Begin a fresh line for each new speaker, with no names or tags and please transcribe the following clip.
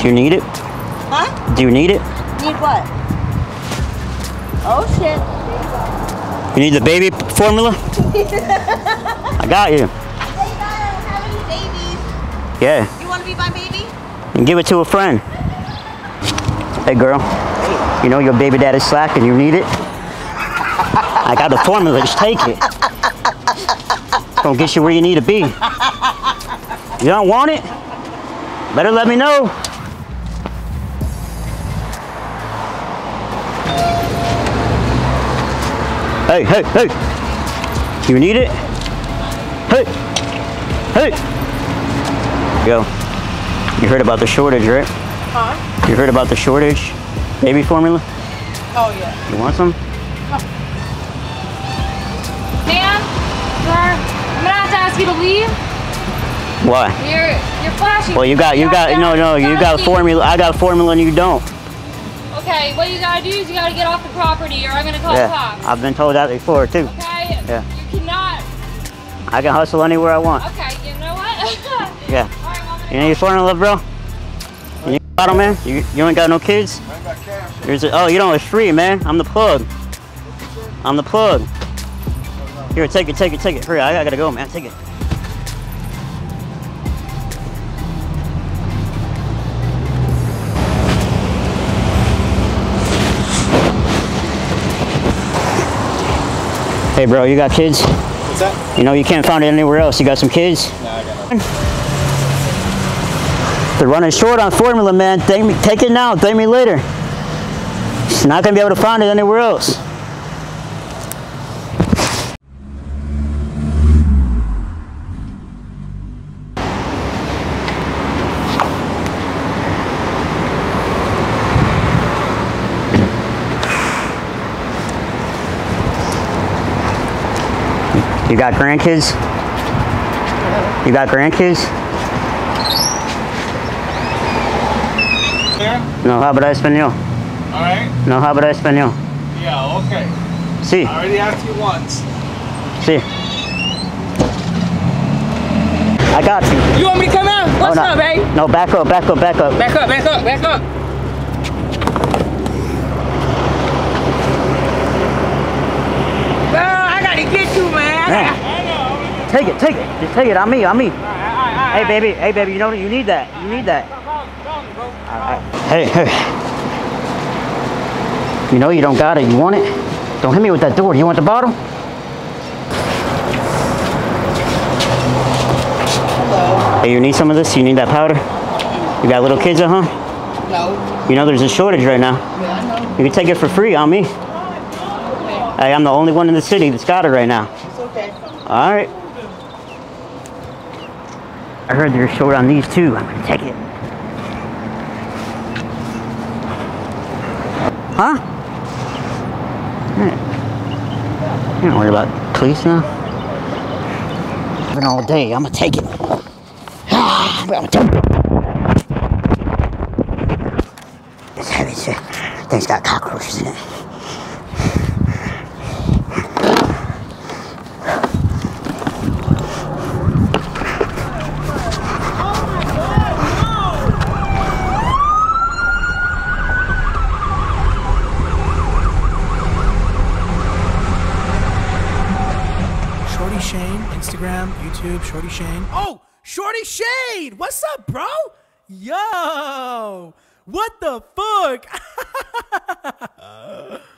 Do you need it?
Huh?
Do you need it?
Need what? Oh shit.
You need the baby formula? I got you.
Hey guys, I don't have any babies.
Yeah.
You want to be my baby?
And give it to a friend. Hey girl, Hey. you know your baby daddy's slack and you need it? I got the formula, just take it. It's Gonna get you where you need to be. You don't want it? Better let me know. Hey, hey, hey. You need it? Hey, hey. Yo, you heard about the shortage, right?
Huh?
You heard about the shortage? Baby formula?
Oh yeah.
You want some? Oh.
Ma'am, sir, I'm gonna have to ask you to leave.
Why?
You're you're flashing.
Well, you got, you got, no, no, you got formula. I got formula and you don't.
Okay, what you gotta do is you gotta get off the property, or I'm gonna call the
Yeah,
cops.
I've been told that before too.
Okay.
Yeah.
You cannot.
I can hustle anywhere I want.
Okay. You know what?
Yeah.
All right, well,
You
gonna
need love, bro? You need bottle, man? You, you ain't got no kids? I There's a, oh, you know, it's free, man. I'm the plug. I'm the plug. Here, take it, take it, take it. Hurry, I gotta go, man. Take it. Hey, bro, you got kids?
What's that?
You know you can't find it anywhere else. You got some kids?
No, I got nothing.
They're running short on formula, man. Thank me, take it now. Thank me later. It's not gonna be able to find it anywhere else. You got grandkids? You got grandkids?
There?
No habla español.
Alright.
No habla español.
Yeah, okay.
Sí,
I already asked you once.
sí. I got you.
You want me to come out? What's
Oh, no.
up, babe?
No, back up, back up, back up.
Back up, back up, back up. Well, I gotta get you, man. I
Man.
gotta-
Take it, take it. Just take it. On me, on me. Hey, baby. Hey, baby. You know you need that. You need that. All right. Hey, hey. You know you don't got it. You want it? Don't hit me with that door. You want the bottle? Hey, you need some of this? You need that powder? You got little kids at home?
No.
You know there's a shortage right now.
Yeah, I know.
You can take it for free on me. Hey, I'm the only one in the city that's got it right now.
It's okay.
All right. I heard they're short on these too. I'm gonna take it. Huh? You don't worry about police now. I've Been all day. I'm gonna take it. Ah, I'm gonna take it. It's heavy shit. Thing's got cockroaches in it.
Shorty Shane, Instagram, YouTube, Shorty Shane. Oh, Shorty Shane! What's up, bro? Yo! What the fuck?